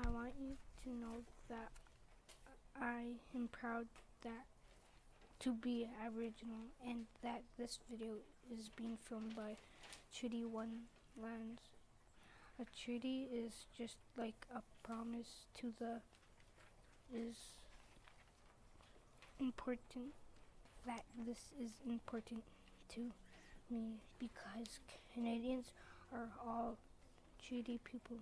I want you to know that I am proud that to be Aboriginal and that this video is being filmed by Treaty One Lands. A treaty is just like a promise to the is important that this is important to me because Canadians are all treaty people.